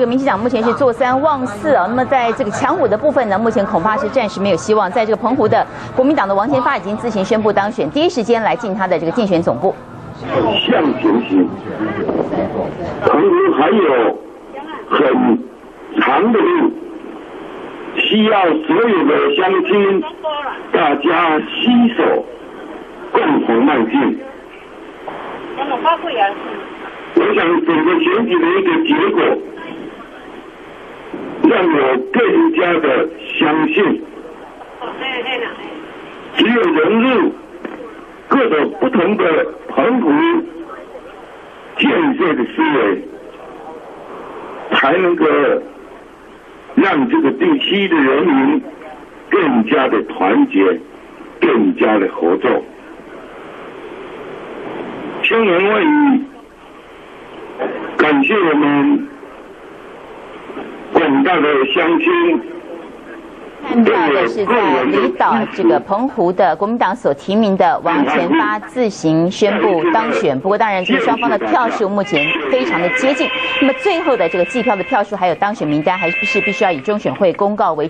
这个民进党目前是坐三望四啊，那么在这个强五的部分呢，目前恐怕是暂时没有希望。在这个澎湖的国民党的王先发已经自行宣布当选，第一时间来进他的这个竞选总部。向前行，澎湖还有很长的路，需要所有的乡亲大家携手共同迈进。我想整个选举的一个结果。让我更加的相信，只有融入各种不同的澎湖建设的思维，才能够让这个地区的人民更加的团结，更加的合作。千言万语，感谢我们。广大的乡亲，看到的是在离岛这个澎湖的国民党所提名的王前发自行宣布当选。不过，当然这个双方的票数目前非常的接近。那么，最后的这个计票的票数还有当选名单，还是必须要以中选会公告为准。